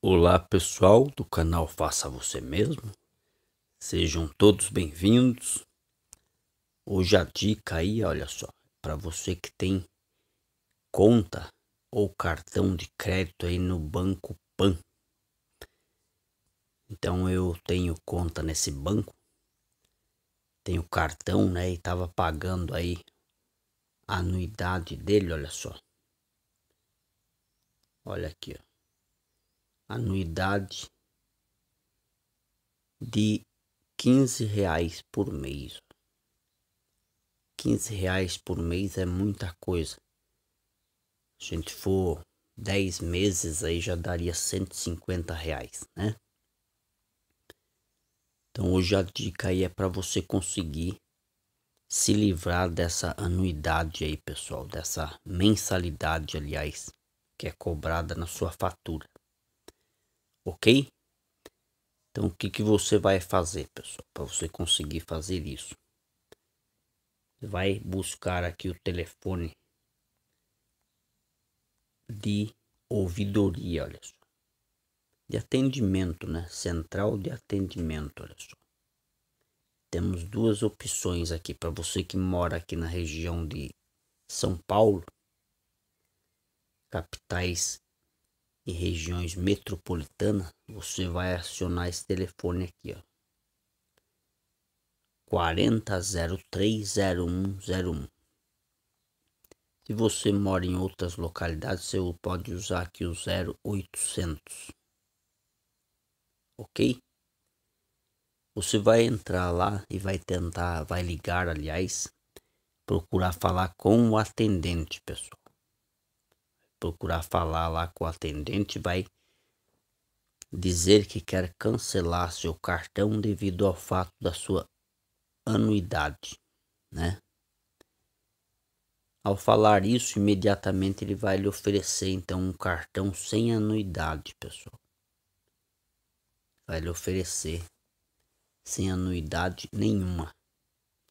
Olá pessoal do canal Faça Você Mesmo, sejam todos bem-vindos. Hoje a dica aí, olha só, para você que tem conta ou cartão de crédito aí no Banco Pan. Então eu tenho conta nesse banco, tenho cartão, né, e tava pagando aí a anuidade dele, olha só. Olha aqui, ó anuidade de 15 reais por mês. 15 reais por mês é muita coisa. Se a gente for 10 meses aí já daria 150 reais, né? Então hoje a dica aí é para você conseguir se livrar dessa anuidade aí, pessoal, dessa mensalidade, aliás, que é cobrada na sua fatura ok? Então o que, que você vai fazer, pessoal, para você conseguir fazer isso? Vai buscar aqui o telefone de ouvidoria, olha só. De atendimento, né? Central de atendimento, olha só. Temos duas opções aqui para você que mora aqui na região de São Paulo, capitais regiões metropolitanas, você vai acionar esse telefone aqui, ó. 40030101. Se você mora em outras localidades, você pode usar aqui o 0800. OK? Você vai entrar lá e vai tentar, vai ligar, aliás, procurar falar com o atendente, pessoal procurar falar lá com o atendente, vai dizer que quer cancelar seu cartão devido ao fato da sua anuidade, né? Ao falar isso, imediatamente ele vai lhe oferecer então um cartão sem anuidade, pessoal. Vai lhe oferecer sem anuidade nenhuma.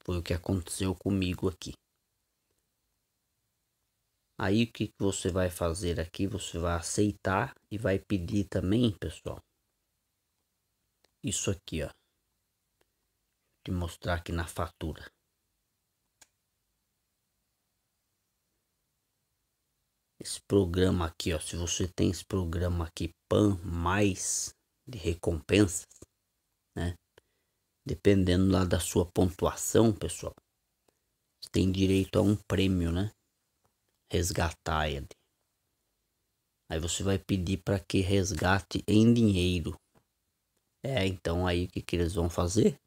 Foi o que aconteceu comigo aqui. Aí o que, que você vai fazer aqui? Você vai aceitar e vai pedir também, pessoal. Isso aqui, ó. Vou te mostrar aqui na fatura. Esse programa aqui, ó. Se você tem esse programa aqui, PAN mais de recompensas, né? Dependendo lá da sua pontuação, pessoal. Você tem direito a um prêmio, né? Resgatar ele. Aí você vai pedir para que resgate em dinheiro. É, então aí o que, que eles vão fazer?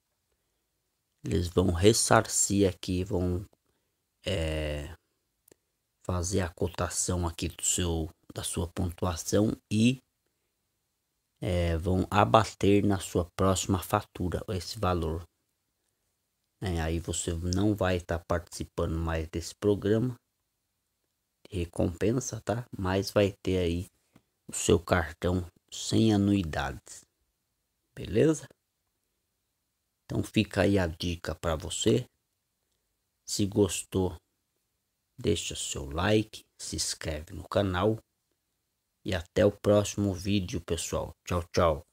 Eles vão ressarcir aqui, vão é, fazer a cotação aqui do seu, da sua pontuação e é, vão abater na sua próxima fatura esse valor. É, aí você não vai estar tá participando mais desse programa recompensa, tá? Mas vai ter aí o seu cartão sem anuidades. Beleza? Então fica aí a dica para você. Se gostou, deixa seu like, se inscreve no canal e até o próximo vídeo, pessoal. Tchau, tchau.